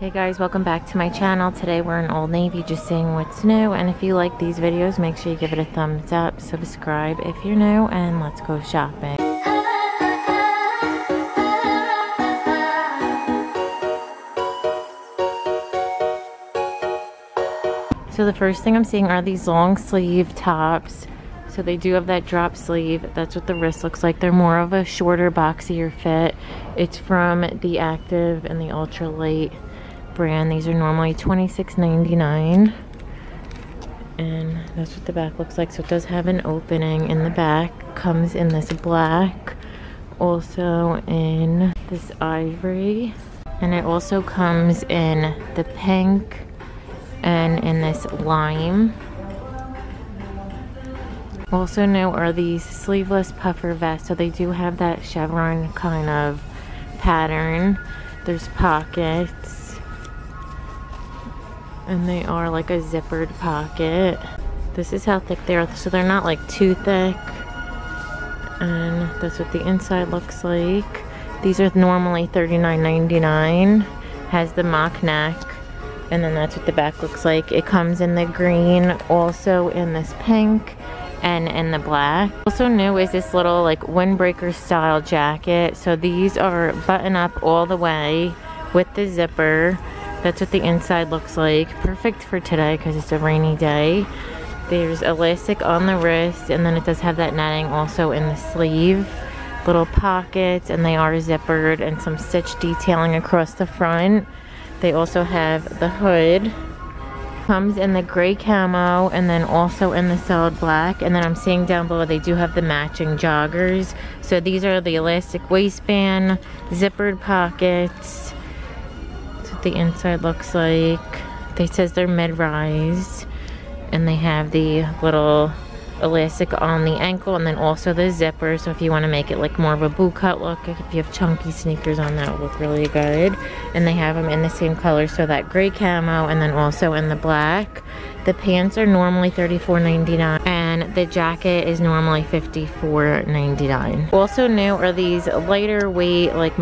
Hey guys, welcome back to my channel. Today we're in Old Navy just seeing what's new. And if you like these videos, make sure you give it a thumbs up, subscribe if you're new, and let's go shopping. So the first thing I'm seeing are these long sleeve tops. So they do have that drop sleeve. That's what the wrist looks like. They're more of a shorter, boxier fit. It's from the Active and the UltraLite brand. These are normally $26.99. And that's what the back looks like. So it does have an opening in the back. Comes in this black. Also in this ivory. And it also comes in the pink and in this lime. Also new are these sleeveless puffer vests. So they do have that chevron kind of pattern. There's pockets and they are like a zippered pocket. This is how thick they are. So they're not like too thick. And that's what the inside looks like. These are normally $39.99. Has the mock neck. And then that's what the back looks like. It comes in the green, also in this pink, and in the black. Also new is this little like windbreaker style jacket. So these are button up all the way with the zipper. That's what the inside looks like. Perfect for today because it's a rainy day. There's elastic on the wrist and then it does have that netting also in the sleeve. Little pockets and they are zippered and some stitch detailing across the front. They also have the hood. Comes in the gray camo and then also in the solid black. And then I'm seeing down below they do have the matching joggers. So these are the elastic waistband, zippered pockets, the inside looks like. They says they're mid-rise and they have the little elastic on the ankle and then also the zipper. So if you want to make it like more of a boot cut look if you have chunky sneakers on that look really good. And they have them in the same color so that gray camo and then also in the black. The pants are normally $34.99 and the jacket is normally $54.99 also new are these lighter weight like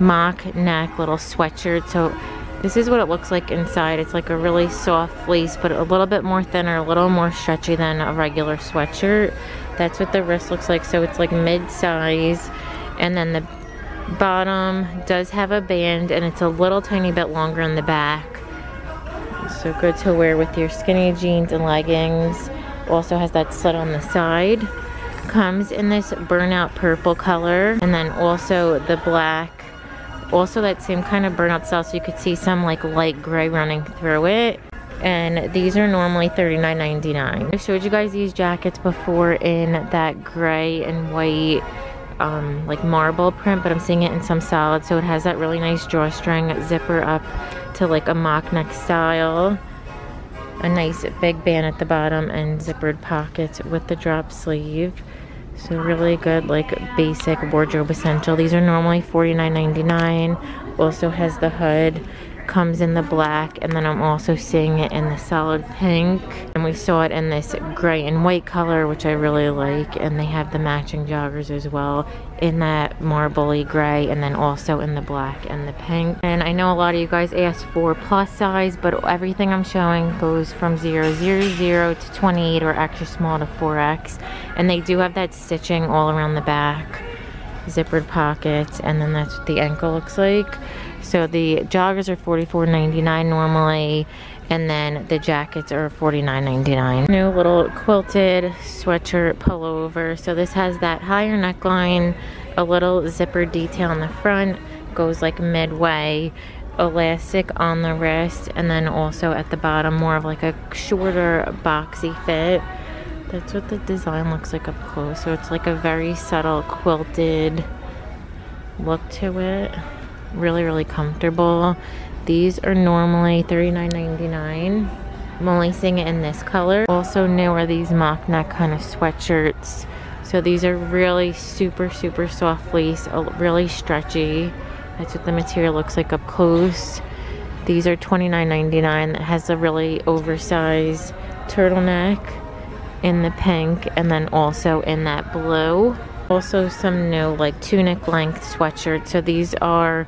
mock neck little sweatshirt. So this is what it looks like inside. It's like a really soft fleece, but a little bit more thinner, a little more stretchy than a regular sweatshirt. That's what the wrist looks like. So it's like mid-size. And then the bottom does have a band and it's a little tiny bit longer in the back. So good to wear with your skinny jeans and leggings. Also has that slit on the side. Comes in this burnout purple color. And then also the black also that same kind of burnout style so you could see some like light gray running through it. And these are normally $39.99. I showed you guys these jackets before in that gray and white um, like marble print but I'm seeing it in some solid so it has that really nice drawstring zipper up to like a mock neck style. A nice big band at the bottom and zippered pockets with the drop sleeve so really good like basic wardrobe essential. These are normally $49.99. Also has the hood comes in the black and then I'm also seeing it in the solid pink. And we saw it in this gray and white color which I really like and they have the matching joggers as well in that marbly gray and then also in the black and the pink. And I know a lot of you guys asked for plus size but everything I'm showing goes from 000 to 28 or extra small to 4x and they do have that stitching all around the back zippered pockets and then that's what the ankle looks like so the joggers are $44.99 normally and then the jackets are $49.99. New little quilted sweatshirt pullover. So this has that higher neckline, a little zipper detail in the front, goes like midway, elastic on the wrist, and then also at the bottom more of like a shorter boxy fit. That's what the design looks like up close. So it's like a very subtle quilted look to it really, really comfortable. These are normally $39.99. I'm only seeing it in this color. Also new are these mock neck kind of sweatshirts. So these are really super, super soft fleece, really stretchy. That's what the material looks like up close. These are $29.99. It has a really oversized turtleneck in the pink and then also in that blue. Also some new like tunic length sweatshirts. So these are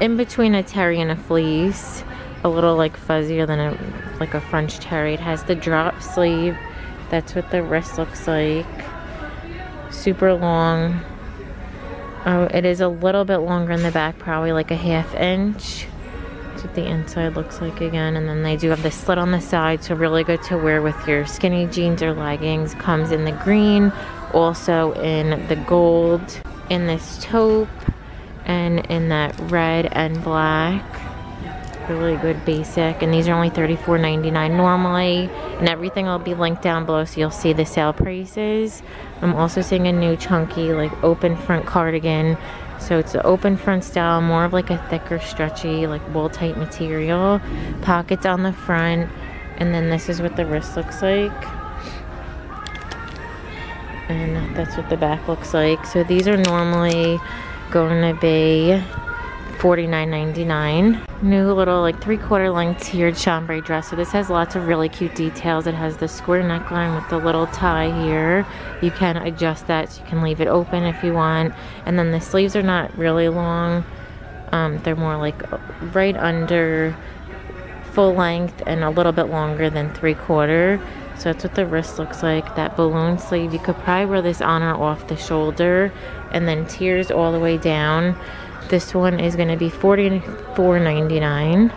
in between a terry and a fleece. A little like fuzzier than a like a French terry. It has the drop sleeve. That's what the wrist looks like. Super long. Oh, it is a little bit longer in the back, probably like a half inch. That's what the inside looks like again. And then they do have the slit on the side, so really good to wear with your skinny jeans or leggings. Comes in the green, also in the gold, in this taupe, and in that red and black. Really good basic and these are only $34.99 normally and everything will be linked down below so you'll see the sale prices. I'm also seeing a new chunky like open front cardigan so it's an open front style more of like a thicker stretchy like wool type material. Pockets on the front and then this is what the wrist looks like and that's what the back looks like so these are normally going to be $49.99. New little like three quarter length tiered chambray dress. So this has lots of really cute details. It has the square neckline with the little tie here. You can adjust that so you can leave it open if you want. And then the sleeves are not really long. Um, they're more like right under full length and a little bit longer than three quarter. So that's what the wrist looks like. That balloon sleeve, you could probably wear this on or off the shoulder and then tiers all the way down. This one is going to be $44.99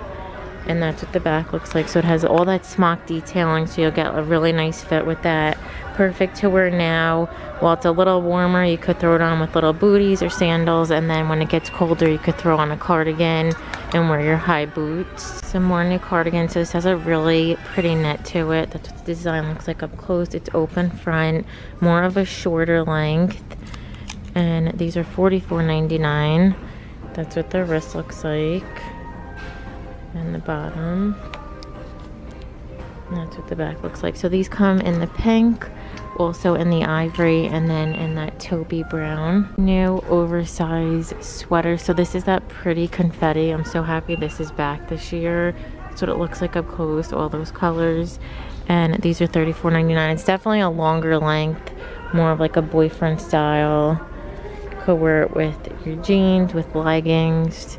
and that's what the back looks like. So it has all that smock detailing so you'll get a really nice fit with that. Perfect to wear now. While it's a little warmer, you could throw it on with little booties or sandals and then when it gets colder, you could throw on a cardigan and wear your high boots. Some more new cardigans. So this has a really pretty knit to it. That's what the design looks like up close. It's open front, more of a shorter length. And these are $44.99. That's what the wrist looks like. And the bottom. And that's what the back looks like. So these come in the pink, also in the ivory, and then in that taupey brown. New oversized sweater. So this is that pretty confetti. I'm so happy this is back this year. That's what it looks like up close, all those colors. And these are $34.99. It's definitely a longer length, more of like a boyfriend style could wear it with your jeans, with leggings,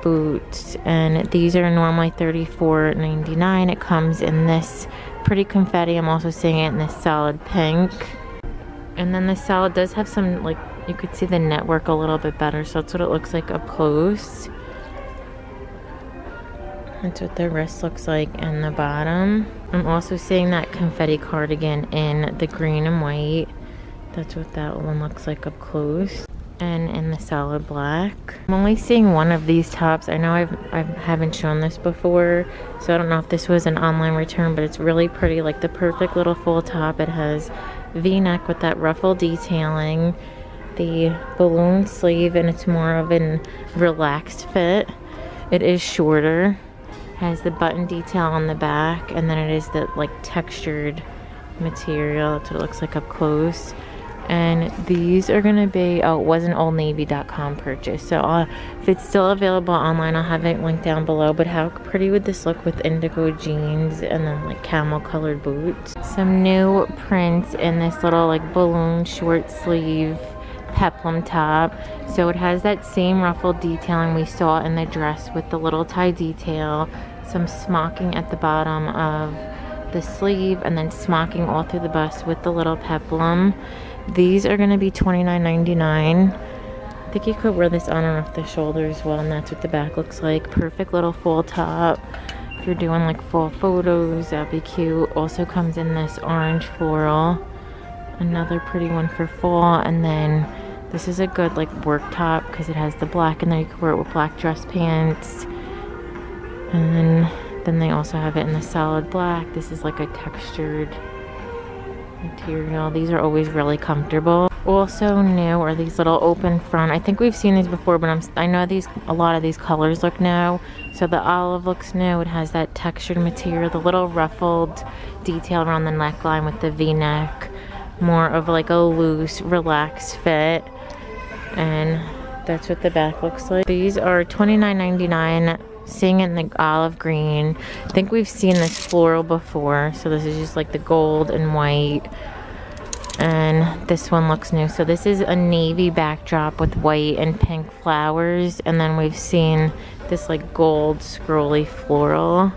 boots, and these are normally $34.99. It comes in this pretty confetti. I'm also seeing it in this solid pink. And then the solid does have some, like, you could see the network a little bit better, so that's what it looks like up close. That's what the wrist looks like and the bottom. I'm also seeing that confetti cardigan in the green and white. That's what that one looks like up close. And in the solid black. I'm only seeing one of these tops. I know I've, I haven't shown this before, so I don't know if this was an online return, but it's really pretty. Like the perfect little full top. It has v-neck with that ruffle detailing, the balloon sleeve, and it's more of an relaxed fit. It is shorter. Has the button detail on the back, and then it is the like textured material. That's what it looks like up close and these are gonna be oh it was an oldnavy.com purchase. So uh, if it's still available online i'll have it linked down below. But how pretty would this look with indigo jeans and then like camel colored boots? Some new prints in this little like balloon short sleeve peplum top. So it has that same ruffled detailing we saw in the dress with the little tie detail. Some smocking at the bottom of the sleeve and then smocking all through the bust with the little peplum these are going to be $29.99. I think you could wear this on or off the shoulder as well, and that's what the back looks like. Perfect little full top. If you're doing like full photos, that'd be cute. Also comes in this orange floral. Another pretty one for fall, and then this is a good like work top because it has the black in there. You could wear it with black dress pants. And then, then they also have it in the solid black. This is like a textured material. These are always really comfortable. Also new are these little open front. I think we've seen these before, but I'm, I know these a lot of these colors look new. So the olive looks new. It has that textured material, the little ruffled detail around the neckline with the v-neck. More of like a loose, relaxed fit. And that's what the back looks like. These are $29.99 seeing it in the olive green. I think we've seen this floral before. So this is just like the gold and white. and this one looks new. So this is a navy backdrop with white and pink flowers. And then we've seen this like gold scrolly floral.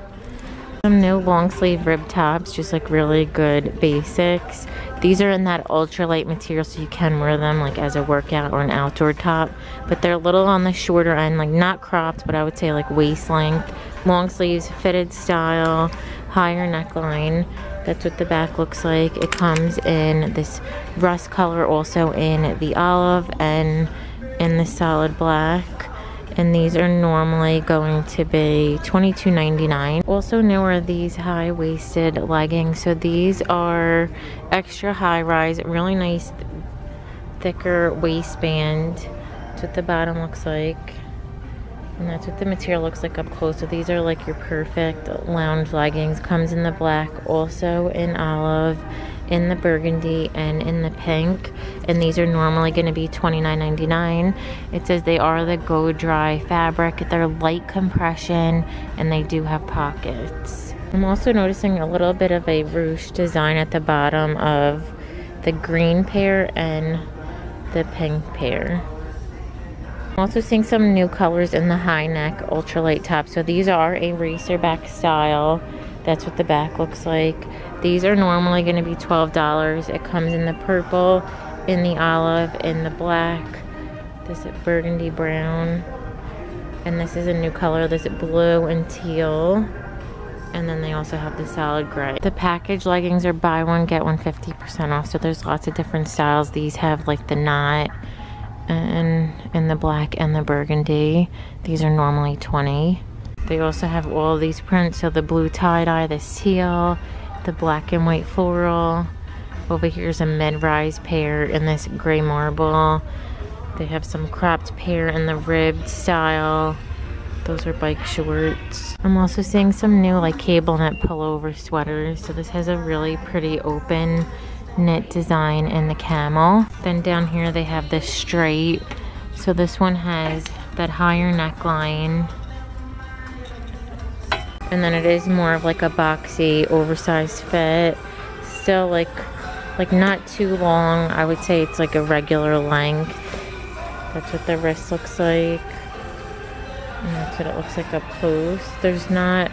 Some new long sleeve rib tops, just like really good basics. These are in that UltraLite material so you can wear them like as a workout or an outdoor top. But they're a little on the shorter end, like not cropped, but I would say like waist length. Long sleeves, fitted style, higher neckline. That's what the back looks like. It comes in this rust color, also in the olive and in the solid black. And these are normally going to be $22.99. Also new are these high-waisted leggings. So these are extra high-rise, really nice thicker waistband. That's what the bottom looks like. And that's what the material looks like up close. So these are like your perfect lounge leggings. Comes in the black, also in olive, in the burgundy, and in the pink. And these are normally going to be $29.99. It says they are the Go Dry fabric. They're light compression, and they do have pockets. I'm also noticing a little bit of a ruche design at the bottom of the green pair and the pink pair. I'm also seeing some new colors in the high neck UltraLite top. So these are a racer back style. That's what the back looks like. These are normally going to be $12. It comes in the purple, in the olive, in the black, this burgundy brown, and this is a new color, this blue and teal. And then they also have the solid gray. The package leggings are buy one, get one 50% off. So there's lots of different styles. These have like the knot and in the black and the burgundy. These are normally 20. They also have all these prints, so the blue tie-dye, the seal, the black and white floral. Over here's a mid-rise pair in this gray marble. They have some cropped pair in the ribbed style. Those are bike shorts. I'm also seeing some new like cable knit pullover sweaters. So this has a really pretty open knit design in the camel. Then down here they have this straight. So this one has that higher neckline. And then it is more of like a boxy, oversized fit. Still like, like not too long. I would say it's like a regular length. That's what the wrist looks like. And that's what it looks like up close. There's not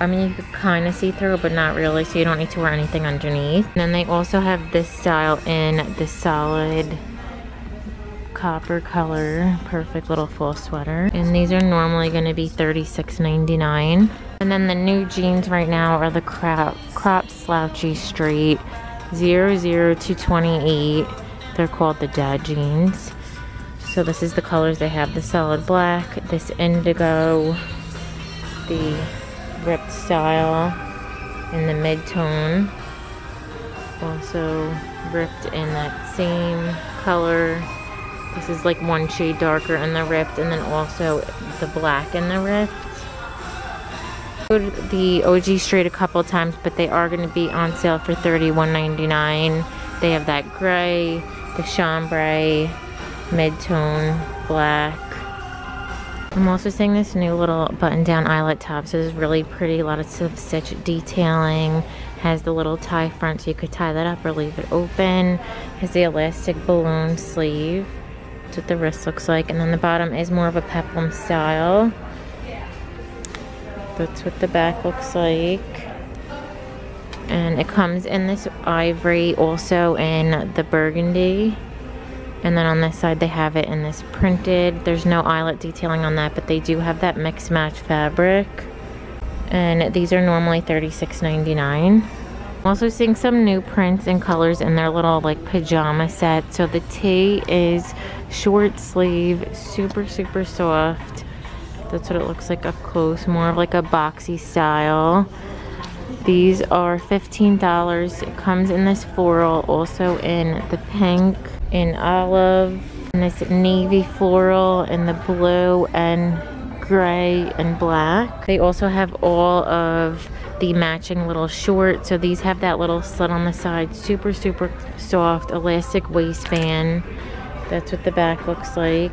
I mean, you could kind of see through, but not really, so you don't need to wear anything underneath. And then they also have this style in the solid copper color. Perfect little full sweater. And these are normally going to be $36.99. And then the new jeans right now are the crop, crop slouchy straight 00 to 28. They're called the dad jeans. So this is the colors they have. The solid black, this indigo, the ripped style in the mid-tone. Also ripped in that same color. This is like one shade darker in the ripped and then also the black in the ripped. The OG straight a couple times, but they are going to be on sale for $31.99. They have that gray, the chambray, mid-tone, black, I'm also seeing this new little button-down eyelet top. So is really pretty. A lot of stitch detailing. Has the little tie front so you could tie that up or leave it open. Has the elastic balloon sleeve. That's what the wrist looks like. And then the bottom is more of a peplum style. That's what the back looks like. And it comes in this ivory, also in the burgundy. And then on this side they have it in this printed. There's no eyelet detailing on that, but they do have that mix match fabric. And these are normally $36.99. I'm also seeing some new prints and colors in their little like pajama set. So the tee is short sleeve, super, super soft. That's what it looks like up close. More of like a boxy style. These are $15. It comes in this floral, also in the pink in olive, and this navy floral, and the blue and gray and black. They also have all of the matching little shorts. So these have that little slit on the side. Super, super soft elastic waistband. That's what the back looks like.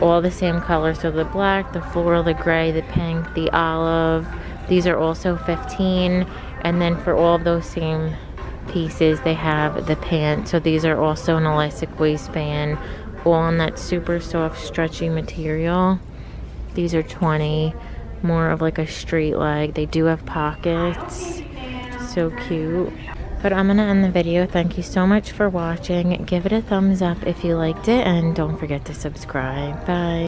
All the same color. So the black, the floral, the gray, the pink, the olive. These are also 15 And then for all those same pieces. They have the pants. So these are also an elastic waistband, all on that super soft, stretchy material. These are 20 more of like a straight leg. They do have pockets. So cute. But I'm going to end the video. Thank you so much for watching. Give it a thumbs up if you liked it and don't forget to subscribe. Bye.